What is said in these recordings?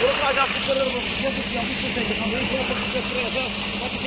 Eu trago a fita, eu vou fazer o que eu vou fazer.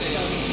Thank you.